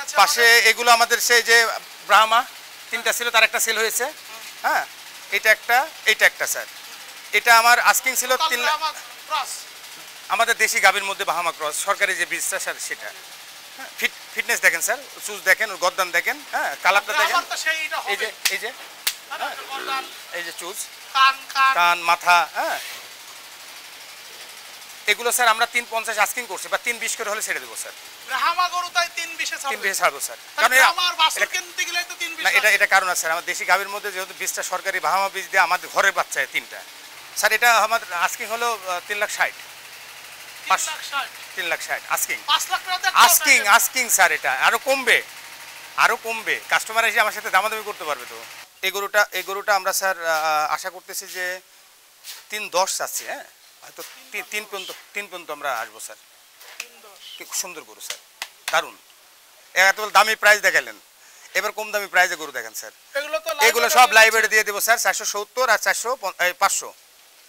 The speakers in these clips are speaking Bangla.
আচ্ছা, পাশে এগুলো আমাদের সেই যে ব্রাহ্মা তিনটা ছিল তার একটা সেল হয়েছে। হ্যাঁ? এটা একটা এটা একটা স্যার। এটা আমার আস্কিং ছিল তিন। আমাদের দেশি গাভীর মধ্যে বাহামা ক্রস সরকারি যে বীজটা স্যার সেটা। হ্যাঁ, ফিট ফিটনেস দেখেন স্যার চুজ দেখেন ওর গদ্দান দেখেন হ্যাঁ কালারটা দেখেন। এই যে এই যে তাই এই যে চুজ কান মাথা হ্যাঁ। এগুলো স্যার আমরা তিন পঞ্চাশ আস্কিং করছি বা তিন বিশ করে হলে ছেড়ে দেবো স্যার। ব্রাহ্মা গরু তিন বিশে তিন ছাড়বে ছাড়বো স্যার কারণ আমার এটা- না এটা এটা কারণ আছে। স্যার আমার দেশি গাভীর মধ্যে যেহেতু বীজটা সরকারি বাহামা বীজ দিয়ে আমাদের ঘরের বাচ্চায় তিনটা। স্যার এটা আমাদের আস্কিং হলো তিন লাখ ষাট। তিন লাখ ষাট। আস্কিং আস্কিং আস্কিং স্যার এটা। আরও কমবে। আরও কমবে। কাস্টমার এসে আমার সাথে দামাদামি করতে পারবে তো। এই গরুটা এই গরুটা আমরা স্যার আশা করতেছি যে তিন দশ চাচ্ছি হ্যাঁ? হয়তো তিন- তিন পর্যন্ত তিন পর্যন্ত আমরা আসব স্যার। সুন্দর গরু স্যার। দারুণ। এত দামি প্রাইস দেখালেন। এবার কম দামি প্রাইজে গরু দেখেন স্যার। এগুলো তো এগুলো live সব লাইব্রেরি দিয়ে দেবো স্যার। চারশো সত্তর আর চারশো পাঁচশো।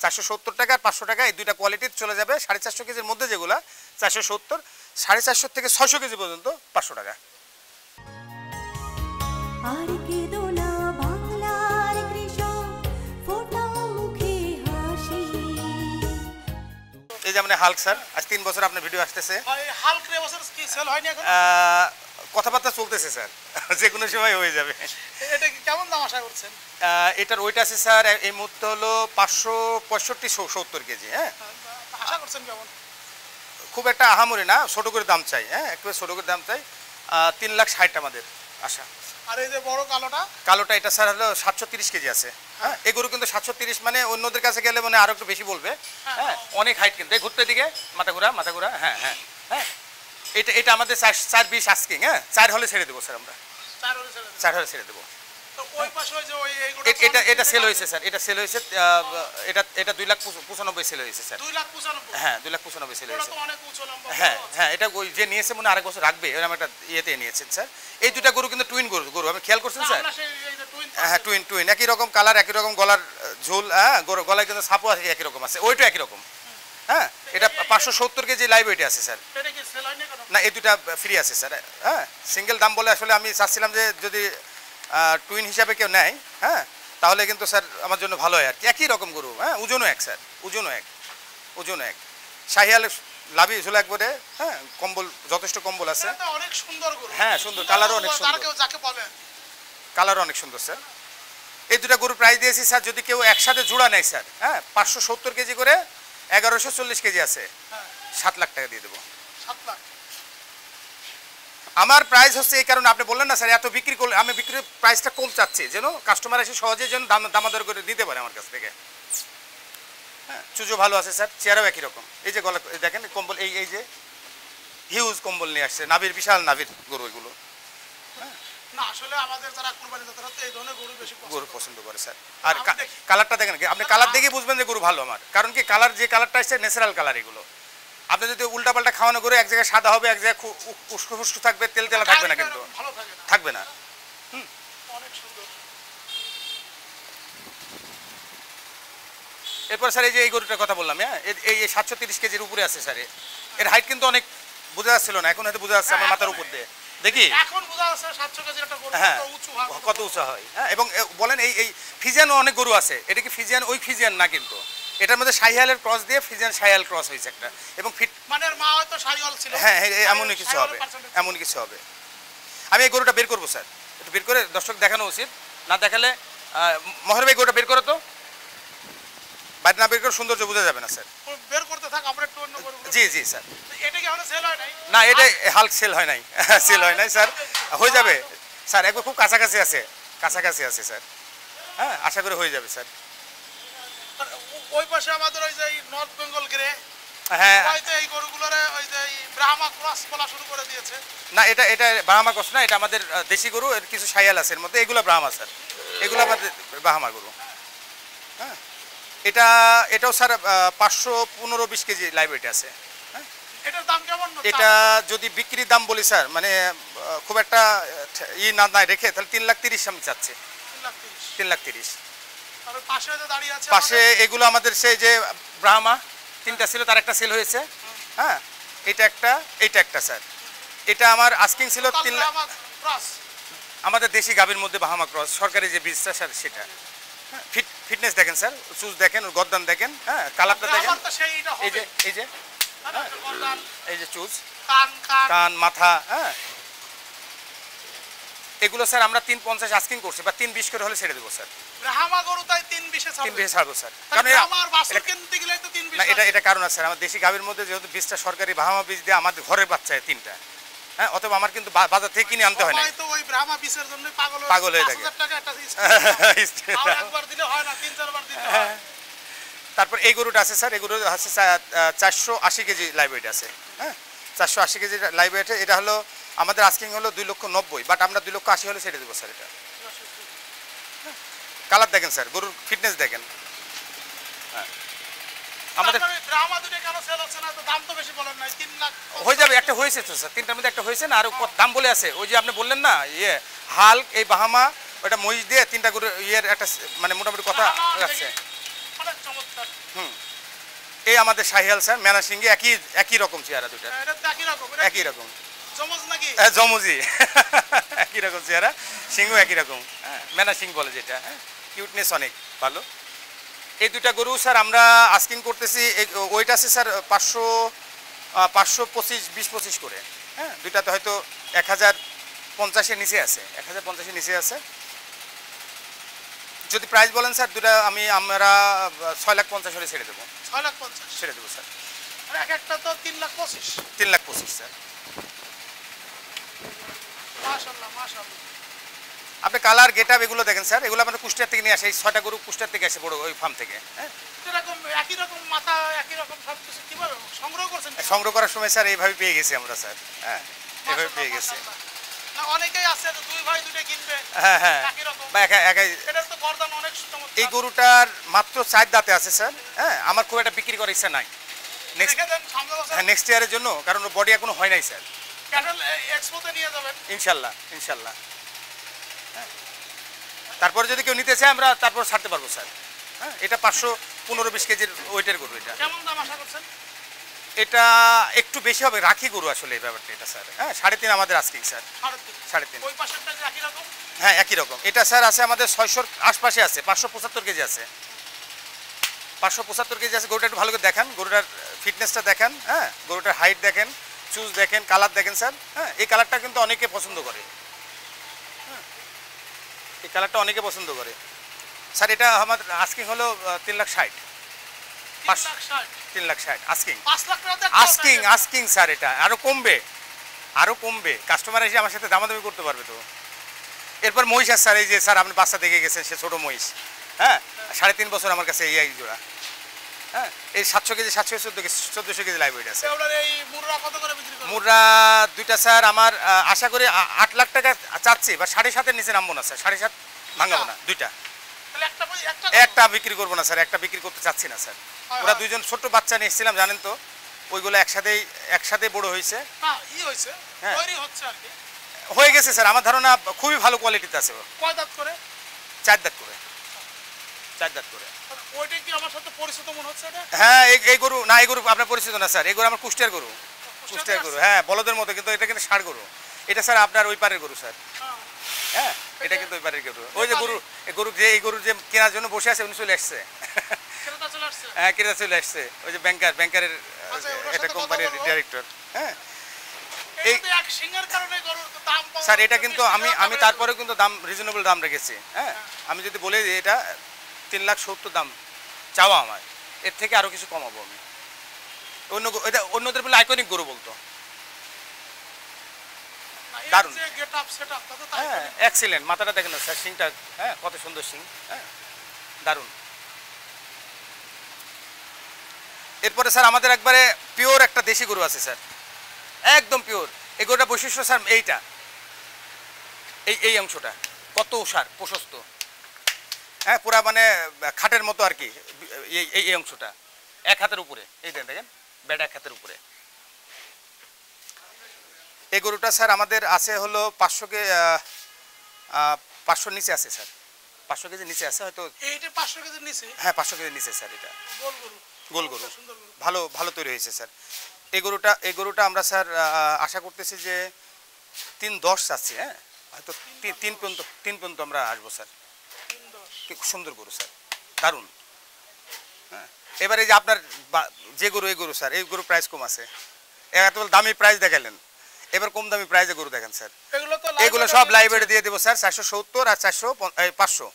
চারশো সত্তর টাকা আর পাঁচশো টাকা এই দুইটা কোয়ালিটির চলে যাবে। সাড়ে চারশো কেজির মধ্যে যেগুলো চারশো সত্তর সাড়ে চারশো থেকে ছয়শো কেজি পর্যন্ত পাঁচশো টাকা। আর কেঁদো না বাংলার কৃষক ফোটা মুখে হাসি। এই যে মানে হাল্ক স্যার আজ তিন বছর আপনার ভিডিও আসতেছে। হাল্ক রে বছর কি সেল হয়নি এখন? কথাবার্তা চলতেছে স্যার। যে কোনো সময় হয়ে যাবে। এটা কি কেমন দাম আশা করছেন? এটার ওইটা আছে স্যার এই মুহূর্তে হলো পাঁচশো পঁয়ষট্টি সত্তর কেজি হ্যাঁ? আশা করছেন কেমন? খুব একটা আহামরি না ছোটো করে দাম চাই হ্যাঁ? একটু ছোটো করে দাম চাই। তিন লাখ ষাট আমাদের আশা। আর এই যে বড় কালোটা? কালোটা এটা স্যার হলো সাতশো তিরিশ কেজি আছে হ্যাঁ? এগুলো কিন্তু সাতশো তিরিশ মানে অন্যদের কাছে গেলে মানে আরও একটু বেশি বলবে হ্যাঁ। অনেক হাইট কিন্তু। এই ঘুরতে দিকে মাথা ঘুরা মাথা ঘুরা হ্যাঁ হ্যাঁ হ্যাঁ। এটা এটা আমাদের চার চার বিশ আস্কিং হ্যাঁ? চার হলে ছেড়ে দেবো স্যার আমরা। চার হলে ছেড়ে দেবো। এটা এটা সেল হয়েছে স্যার এটা সেল হয়েছে এটা এটা দুই লাখ পঁচ- পঁচানব্বই সেল হয়েছে স্যার। হ্যাঁ দুই লাখ পঁচানব্বই সেল হয়েছে। হ্যাঁ হ্যাঁ এটা ওই যে নিয়েছে মনে আরেক বছর রাখবে এরকম একটা ইয়েতে নিয়েছেন স্যার। এই দুটা গরু কিন্তু টুইন গরু গরু আমি খেয়াল করছেন স্যার? হ্যাঁ টুইন টুইন একই রকম কালার একই রকম গলার ঝোল হ্যাঁ গলায় কিন্তু সাপও আছে একই রকম আছে ওইটা একই রকম। হ্যাঁ এটা পাঁচশো সত্তর কেজি লাইভ ওয়েটে আছে স্যার এটা কি সেল হয়নি কেন না এই দুটা ফ্রি আছে স্যার হ্যাঁ? সিঙ্গেল দাম বলে আসলে আমি চাচ্ছিলাম যে যদি টুইন হিসাবে কেউ নেয় হ্যাঁ? তাহলে কিন্তু স্যার আমার জন্য ভালো হয় আর কি। একই রকম গরু হ্যাঁ? ওজনও এক স্যার ওজনও এক ওজনও এক। শাহিয়াল লাভি ঝোলা একবারে হ্যাঁ? কম্বল যথেষ্ট কম্বল আছে। অনেক সুন্দর হ্যাঁ, সুন্দর, কালারও অনেক সুন্দর। কালারও অনেক সুন্দর স্যার এই দুটা গরু প্রাইস দিয়েছি স্যার যদি কেউ একসাথে জোড়া নেয় স্যার হ্যাঁ? পাঁচশো সত্তর কেজি করে এগারোশো চল্লিশ কেজি আছে। হ্যাঁ। সাত লাখ টাকা দিয়ে দেবো। সাত লাখ। আমার প্রাইস হচ্ছে এই কারণে আপনি বললেন না স্যার এত বিক্রি করলে আমি বিক্রির প্রাইসটা কম চাচ্ছি যেন কাস্টমার এসে সহজে যেন দাম দামাদর করে নিতে পারে আমার কাছ থেকে। হ্যাঁ চুজো ভালো আছে স্যার চেয়ারও একই রকম। এই যে গলা দেখেন কম্বল এই এই যে হিউজ কম্বল নিয়ে আসছে নাভির বিশাল নাভির গরু এগুলো। ধরনের গরু পছন্দ করে। স্যার। আর। কালারটা দেখেন আপনি কালার দেখে বুঝবেন যে গরু ভালো আমার। কারণ কি কালার যে কালারটা আসছে ন্যাচারাল কালার এগুলো। আপনি যদি উল্টাপাল্টা খাওয়ানো করে এক জায়গায় সাদা হবে এক জায়গায় উস্কো ফুস্কো থাকবে তেল তেলা থাকবে না কিন্তু। থাকবে না। এরপর স্যার এই যে এই গরুটার কথা বললাম হ্যাঁ? এর- এই সাতশো তিরিশ কেজির উপরে আছে স্যার এর হাইট কিন্তু অনেক বোঝা যাচ্ছিল না এখন হয়তো বোঝা যাচ্ছে আমার মাথার উপর দিয়ে। দেখি? এখন বোঝা যাচ্ছে সাতশো কেজির একটা গরু হ্যাঁ। কত উঁচু হয় কত উঁচা হয় হ্যাঁ? এবং বলেন এই এই ফিজিয়ানও অনেক গরু আছে এটা কি ফিজিয়ান? ওই ফিজিয়ান না কিন্তু। এটার মধ্যে শাহিয়ালের ক্রস দিয়ে ফিজিয়ান শাহিয়াল ক্রস হয়েছে একটা। এবং ফিট মানে মা হয়তো ছিল। হ্যাঁ হ্যাঁ এমনই কিছু হবে এমনই কিছু হবে। আমি এই গরুটা বের করব স্যার। একটু বের করে দর্শক দেখানো উচিত। না দেখালে মহর ভাই গরুটা বের করো তো। বাইরে না বের করে সৌন্দর্য বোঝা যাবে না স্যার। বের করতে থাক আমরা একটু অন্য জি জি স্যার। এটা কি সেল হয় নাই? না এটা হাল্ক সেল হয় নাই। সেল হয় নাই স্যার। হয়ে যাবে। স্যার একবার খুব কাছাকাছি আছে। কাছাকাছি আছে স্যার। হ্যাঁ আশা করি হয়ে যাবে স্যার। ওই পাশে আমাদের ওই যে নর্থ বেঙ্গল গ্রে হ্যাঁ। এই গরুগুলোরে ওই যে ব্রাহ্মা ক্রস বলা শুরু করে দিয়েছে। না এটা এটা ব্রাহ্মা কস না এটা আমাদের দেশি গরু এর কিছু সাইয়াল আছে এর মধ্যে এগুলো ব্রাহ্মা স্যার এগুলো আমাদের ব্রাহ্মা গরু। হ্যাঁ। এটা এটাও স্যার পাঁচশো পনেরো বিশ কেজি লাইব্রেরি আছে। এটার দাম কেমন এটা যদি বিক্রির দাম বলি স্যার মানে খুব একটা ই না না রেখে তাহলে তিন লাখ তিরিশ আমি চাচ্ছি। তিন লাখ তিরিশ। পাশে এগুলো আমাদের সেই যে ব্রাহ্মা তিনটা ছিল তার একটা সেল হয়েছে। হ্যাঁ এটা একটা এইটা একটা স্যার এটা আমার আস্কিং ছিল তিন আমাদের দেশি গাভীর মধ্যে বাহামা ক্রস সরকারি যে বীজটা স্যার সেটা। হ্যাঁ, ফিট ফিটনেস দেখেন স্যার চুজ দেখেন ওর গদ্দান দেখেন হ্যাঁ কালারটা দেখেন। এই যে এই যে না, না, এই যে চুজ কান মাথা হ্যাঁ এগুলো স্যার আমরা তিন পঞ্চাশ আস্কিং করছি বা তিন বিশ করে হলে ছেড়ে দেবো স্যার। এটা- এটা কারণ আছে স্যার। আমার দেশি গাভীর মধ্যে যেহেতু বীজটা সরকারি বীজ দিয়ে আমাদের ঘরের বাচ্চা তিনটা। হ্যাঁ অথবা আমার কিন্তু বাজার থেকে কিনে আনতে হয় না পাগল হয়ে থাকে। তারপর এই গরুটা আছে স্যার। এই গরু হচ্ছে চারশো আশি কেজি লাইভ আছে। হ্যাঁ চারশো আশি কেজি লাইভ এটা হলো আমাদের আস্কিং হলো দুই লক্ষ নব্বই বাট আমরা দুই লক্ষ আশি হলে ছেড়ে দেবো স্যার এটা। কালার দেখেন স্যার গরুর ফিটনেস দেখেন। হ্যাঁ। আমাদের হয়ে যাবে একটা হয়েছে তো স্যার তিনটার মধ্যে একটা হয়েছে না? আর দাম বলে আছে ওই যে আপনি বললেন না ইয়ে হাল্ক এই বাহামা ওটা মহিষ দিয়ে তিনটা গরু ইয়ের একটা মানে মোটামুটি কথা আছে। দেখি, এই আমাদের শাহিয়াল স্যার মেনা সিংহে একই একই রকম চেহারা দুটা একই রকম একই রকম। হ্যাঁ জমুজি একই রকম চেহারা সিংহ একই রকম। হ্যাঁ মেনা সিং বলে যেটা হ্যাঁ। কিউটনেস অনেক ভালো। এই দুটা গরু স্যার আমরা আস্কিং করতেছি ওইটা আছে স্যার পাঁচশো পাঁচশো পঁচিশ বিশ পঁচিশ করে। হ্যাঁ দুইটাতে হয়তো এক হাজার পঞ্চাশের নিচে আছে এক হাজার পঞ্চাশের নিচে আছে। যদি প্রাইস বলেন স্যার দুটা আমি আমরা ছয় লাখ পঞ্চাশ হলে ছেড়ে দেবো। ছয় লাখ পঞ্চাশ। ছেড়ে দেবো স্যার। এক একটা তো তিন লাখ পঁচিশ। তিন লাখ পঁচিশ স্যার। আপনি কালার গেট আপ এগুলো দেখেন স্যার। এগুলো আমাদের কুষ্টিয়ার থেকে নিয়ে আসে। এই ছয়টা গরু কুষ্টিয়ার থেকে আসে বড় ওই ফার্ম থেকে। হ্যাঁ? সংগ্রহ করার সময় স্যার এইভাবে পেয়ে গেছি আমরা স্যার। হ্যাঁ এইভাবে পেয়ে গেছি। হ্যাঁ হ্যাঁ। এই গরুটার মাত্র চার দাঁতে আছে স্যার। হ্যাঁ আমার খুব একটা বিক্রি করার ইচ্ছা নাই। নেক্সট হ্যাঁ নেক্সট ইয়ারের জন্য কারণ বডি এখনও হয় নাই স্যার। ক্যাটেল এক্সপোতে নিয়ে যাবেন। ইনশাল্লাহ ইনশাল্লাহ। হ্যাঁ। তারপরে যদি কেউ নিতে চায় আমরা তারপর ছাড়তে পারব স্যার। হ্যাঁ এটা পাঁচশো পনেরো বিশ কেজির ওয়েটের গরু এটা। কেমন দাম আশা করছেন? এটা একটু বেশি হবে রাখি গরু আসলে এই ব্যাপারটা এটা স্যার। হ্যাঁ সাড়ে তিন আমাদের আজকেই স্যার। সাড়ে তিন। হ্যাঁ একই রকম। এটা স্যার আছে আমাদের ছয়শোর আশপাশে আছে পাঁচশো পঁচাত্তর কেজি আছে। পাঁচশো পঁচাত্তর কেজি আছে গরুটা একটু ভালো করে দেখান গরুটার ফিটনেসটা দেখেন হ্যাঁ গরুটার হাইট দেখেন। চুজ দেখেন কালার দেখেন স্যার। হ্যাঁ এই কালারটা কিন্তু অনেকে পছন্দ করে। হ্যাঁ, এই কালারটা অনেকে পছন্দ করে। স্যার এটা আমার আস্কিং হলো তিন লাখ ষাট। তিন লাখ ষাট। আস্কিং আস্কিং আস্কিং স্যার এটা। আরও কমবে আরও কমবে। কাস্টমার এসে আমার সাথে দামাদামি করতে পারবে তো। এরপর মহিষ আছে স্যার এই যে স্যার আপনি বাচ্চা দেখে গেছেন সে ছোট মহিষ। হ্যাঁ সাড়ে তিন বছর আমার কাছে এই জোড়া। হ্যাঁ এই সাতশো কেজি সাতশো চোদ্দ কেজি চোদ্দোশো কেজি লাইভ ওয়েট আছে। মুররা দুইটা স্যার আমার আশা করি আট লাখ টাকা চাচ্ছি বা সাড়ে সাতের নিচে নামবো না স্যার সাড়ে সাত ভাঙাবো না দুইটা। একটা বিক্রি করব না স্যার একটা বিক্রি করতে চাচ্ছি না স্যার। ওরা। দুইজন ছোট্ট বাচ্চা নিয়ে এসেছিলাম জানেন তো? ওইগুলো একসাথেই একসাথে বড় হয়েছে। হ্যাঁ। হয়ে গেছে স্যার আমার ধারণা খুবই ভালো কোয়ালিটিতে আছে। দাঁত করে? চার দাঁত করে। চার দাঁত করে। ওইটা কি আমার সাথে পরিচিত মনে হচ্ছে এটা? হ্যাঁ এই গরু না এই গরু আপনার পরিচিত না স্যার। এই গরু আমার কুষ্টিয়ার গরু। কুষ্টিয়ার গরু। হ্যাঁ বলদের মতো কিন্তু এটা কিন্তু ষাড় গরু। এটা স্যার আপনার ওই পারের গরু স্যার। হ্যাঁ। হ্যাঁ এটা কিন্তু ওই পারের গরু। ওই যে গরু এই গরু যে এই গরু যে কেনার জন্য বসে আছে উনি চলে আসছে। হ্যাঁ কেনা চলে আসছে। ওই যে ব্যাংকার ব্যাংকারের আচ্ছা, ওনার এটা কোম্পানির। ডিরেক্টর হ্যাঁ। এই স্যার এটা কিন্তু আমি আমি তারপরে কিন্তু দাম রিজনেবল দাম রেখেছি। হ্যাঁ আমি যদি বলি এটা তিন লাখ সত্তর দাম চাওয়া আমার এর থেকে আরও কিছু কমাবো আমি। অন্য এটা অন্যদের বলে আইকনিক গরু বলতো। দারুণ। তাই হ্যাঁ এক্সিলেন্ট মাথাটা দেখেন না স্যার সিংটা হ্যাঁ কত সুন্দর সিং হ্যাঁ দারুণ। এরপরে স্যার আমাদের একবারে পিওর একটা দেশি গরু আছে স্যার। একদম পিওর এই গরুটা বৈশিষ্ট্য স্যার এইটা। এই এই অংশটা। কত সার প্রশস্ত। হ্যাঁ পুরা মানে খাটের মতো আর কি। এই এই অংশটা। এক হাতের উপরে। এই দেখেন দেখেন ব্যাট এক হাতের উপরে। এই গরুটা স্যার আমাদের আছে হলো পাঁচশো কে পাঁচশোর নিচে আছে স্যার। পাঁচশো কেজির নিচে আছে হয়তো পাঁচশো কেজির নিচে? হ্যাঁ পাঁচশো কেজির নিচে স্যার এটা। গোল গরু। ভালো ভালো তৈরি হয়েছে স্যার। এই গরুটা এই গরুটা আমরা স্যার আশা করতেছি যে তিন দশ চাচ্ছি হ্যাঁ? হয়তো তিন- তিন পর্যন্ত তিন পর্যন্ত আমরা আসব স্যার। সুন্দর গরু স্যার। দারুণ। হ্যাঁ। এবারে যে আপনার যে গরু এই গরু স্যার এই গরু প্রাইস কম আছে। এত দামি প্রাইস দেখালেন। এবার কম দামি প্রাইসে গরু দেখেন স্যার। এগুলো সব লাইব্রেরি দিয়ে দেবো স্যার। চারশো সত্তর আর চারশো পাঁচশো।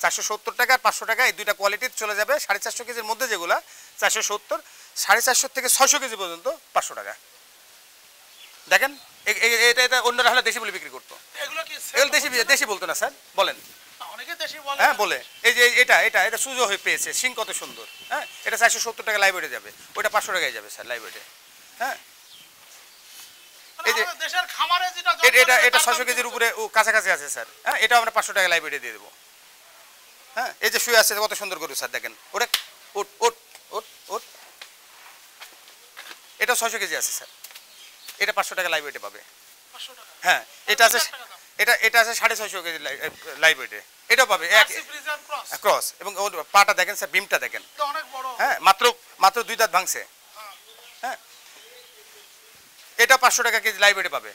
চারশো সত্তর টাকা আর পাঁচশো টাকা এই দুইটা কোয়ালিটির চলে যাবে। সাড়ে চারশো কেজির মধ্যে যেগুলো চারশো সত্তর সাড়ে চারশো থেকে ছয়শো কেজি পর্যন্ত পাঁচশো টাকা। দেখেন এটা এটা অন্যরা হলে দেশি বলে বিক্রি করতো। এগুলো কি দেশি দেশি বলতো না স্যার। বলেন। হ্যাঁ বলে। এই যে এটা এটা এটা সুজো হয়ে পেয়েছে সিং কত সুন্দর হ্যাঁ? এটা চারশো সত্তর টাকা লাইব্রেরি যাবে ওইটা পাঁচশো টাকায় যাবে স্যার লাইব্রেরি হ্যাঁ? মানে এই যে- এটা এটা ছশো কেজির উপরে ও কাছাকাছি আছে স্যার হ্যাঁ? এটাও আমরা পাঁচশো টাকা লাইব্রেরি দিয়ে দেবো হ্যাঁ? এই যে শুয়ে আছে কত সুন্দর গরু স্যার দেখেন ওরে ওট ওট ওট ওট। এটা ছশো কেজি আছে স্যার এটা পাঁচশো টাকা লাইব্রেরি পাবে। হ্যাঁ এটা আছে এটা এটা আছে সাড়ে ছয়শো কেজি লাইব্রেরি এটাও পাবে ক্রস। এবং পাটা দেখেন স্যার বিমটা দেখেন। হ্যাঁ মাত্র মাত্র দুই দাঁত ভাঙছে। হ্যাঁ। হ্যাঁ। এটা পাঁচশো টাকা কেজি লাইব্রেরি পাবে।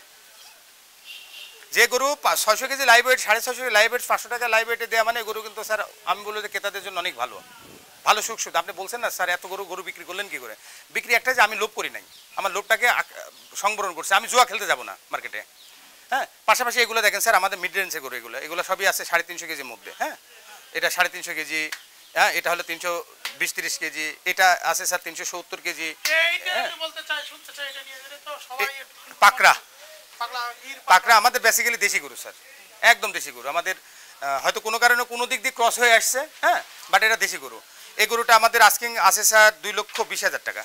যে গরু ছয়শো কেজি লাইব্রেরি সাড়ে ছয়শো লাইব্রেরি পাঁচশো টাকা লাইব্রেরি দেওয়া মানে গরু কিন্তু স্যার আমি বলব যে ক্রেতাদের জন্য অনেক ভালো। ভালো সুখ সুখ। আপনি বলছেন না স্যার এত গরু গরু বিক্রি করলেন কি করে? বিক্রি একটা যে আমি লোভ করি নাই। আমার লোভটাকে সংবরণ করছে। আমি জুয়া খেলতে যাব না মার্কেটে হ্যাঁ পাশাপাশি এগুলো দেখেন স্যার আমাদের মিড রেঞ্জে গরু এগুলো। এগুলো সবই আছে সাড়ে তিনশো কেজির মধ্যে হ্যাঁ? এটা সাড়ে তিনশো কেজি হ্যাঁ এটা হলো তিনশো বিশ তিরিশ কেজি এটা আছে স্যার তিনশো সত্তর কেজি। একটু- পাকড়া। পাকড়া আমাদের বেসিক্যালি দেশি গরু স্যার। একদম দেশি গরু। আমাদের হয়তো কোনো কারণে কোনো দিক দিয়ে ক্রস হয়ে আসছে হ্যাঁ বাট এটা দেশি গরু। এই গরুটা আমাদের আস্কিং আছে স্যার দুই লক্ষ বিশ হাজার টাকা।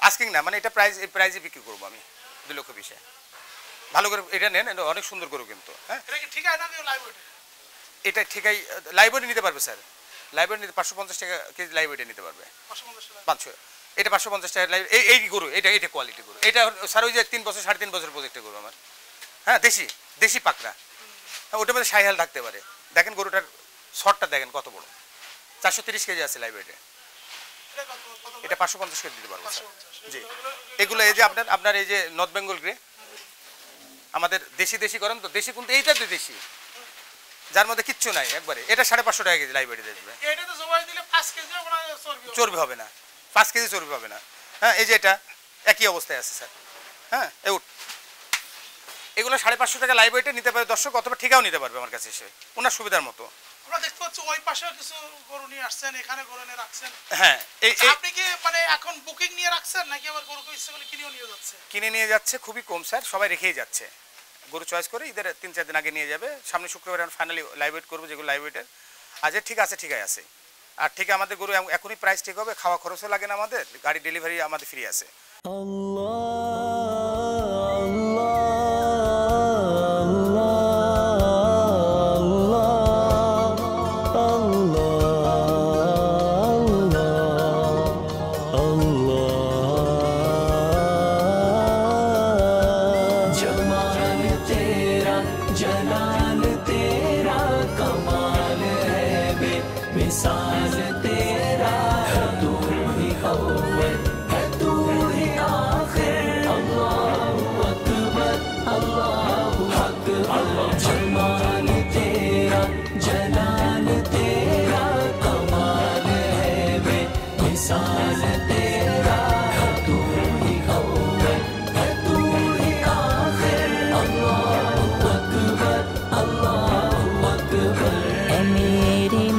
আস্কিং না মানে এটা প্রাইস এই প্রাইজে বিক্রি করব আমি দুই লক্ষ বিশে। ভালো করে এটা নেন এটা অনেক সুন্দর গরু কিন্তু হ্যাঁ? এটা ঠিকই লাইব্রেরি নিতে পারবে স্যার। লাইব্রেরি নিতে পাঁচশো পঞ্চাশ টাকা কেজি লাইব্রেরি নিতে পারবে। পাঁচশো এটা পাঁচশো পঞ্চাশ টাকা লাইভ এই এই গরু এটা এটা কোয়ালিটি গরু। এটা স্যার ওই যে তিন বছর সাড়ে তিন বছর প্রজেক্টের গরু আমার। হ্যাঁ দেশি দেশি পাকড়া। হ্যাঁ ওটার মধ্যে সাইহাল থাকতে পারে। দেখেন গরুটার শর্টটা দেখেন কত বড়। চারশো তিরিশ কেজি আছে লাইব্রেরিতে এটা পাঁচশো পঞ্চাশ কেজি দিতে পারব জি। এগুলো এই যে আপনার আপনার এই যে নর্থ বেঙ্গল গ্রে আমাদের দেশি দেশি করেন তো দেশি কিন্তু এইটা তো দেশি। যার মধ্যে কিচ্ছু নাই একবারে। এটা সাড়ে পাঁচশো টাকা কেজি লাইব্রেরি দেখবে। আপনার চর্বি হবে। না। পাঁচ কেজি চর্বি হবে না। হ্যাঁ এই যে এটা একই অবস্থায় আছে স্যার। হ্যাঁ এই উঠ। এগুলো সাড়ে পাঁচশো টাকা লাইব্রেরিতে নিতে পারে দর্শক অথবা ঠিকাও নিতে পারবে আমার কাছে এসে। ওনার সুবিধার মতো। আমরা দেখতে পাচ্ছি ওই পাশেও কিছু গরু নিয়ে আসছেন এখানে গরু নিয়ে রাখছেন। হ্যাঁ এই আপনি কি মানে এখন বুকিং নিয়ে রাখছেন নাকি আবার গরুকে ইচ্ছে করলে কিনেও নিয়ে যাচ্ছে? কিনে নিয়ে যাচ্ছে খুবই কম স্যার। সবাই রেখেই যাচ্ছে। গরু চয়েস করে ঈদের তিন, চার দিন আগে নিয়ে যাবে। সামনে শুক্রবার আমরা ফাইনালি লাইভ ওয়েট করব যেগুলো লাইভ ওয়েটের আজ ঠিক আছে ঠিক আছে আর ঠিক আমাদের গরু এখনই প্রাইস ঠিক হবে, খাওয়া খরচও লাগে না আমাদের, গাড়ি ডেলিভারি আমাদের ফ্রি আছে। আল্লাহ। mensagem é eterna.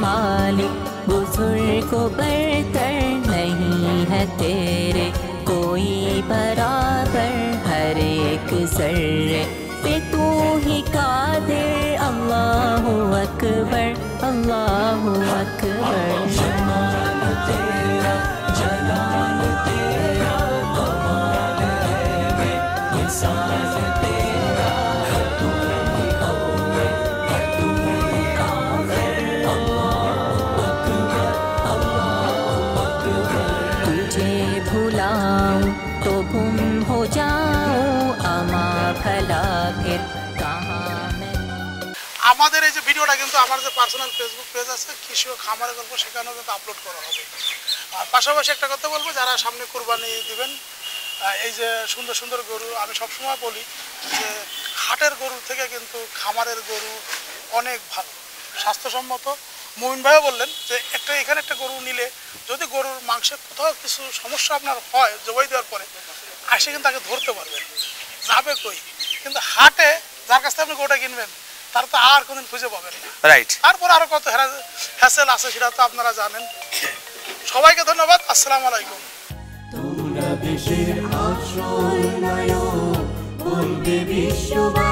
मालिक, बुज़ुर्ग बेहतर नहीं है तेरे। कोई बराबर हर एक जर्रे। पे तू ही कादिर अल्लाह अकबर अल्लाह अकबर। এই যে ভিডিওটা কিন্তু আমার যে পার্সোনাল ফেসবুক পেজ আছে, কৃষি ও খামারের গল্প, সেখানেও কিন্তু আপলোড করা হবে। আর পাশাপাশি একটা কথা বলব, যারা সামনে কোরবানি দিবেন এই যে সুন্দর সুন্দর গরু, আমি সবসময় বলি যে হাটের গরু থেকে কিন্তু খামারের গরু অনেক ভালো। স্বাস্থ্যসম্মত। মোমিন ভাইও বললেন যে একটা, এখানে একটা গরু নিলে যদি গরুর মাংসে কোথাও কিছু সমস্যা আপনার হয়, জবাই দেওয়ার পরে, আসে কিন্তু তাকে ধরতে পারবেন যাবে কই? কিন্তু হাটে যার কাছ থেকে আপনি গরুটা কিনবেন তার তো আর কোনদিন খুঁজে পাবেন না। রাইট তারপর আরও কত হ্যাসেল আছে সেটা তো আপনারা জানেন। সবাইকে ধন্যবাদ আসসালামু আলাইকুম। তোমরা দেশের আসল নায়ক বলবে বিশ্ববাসী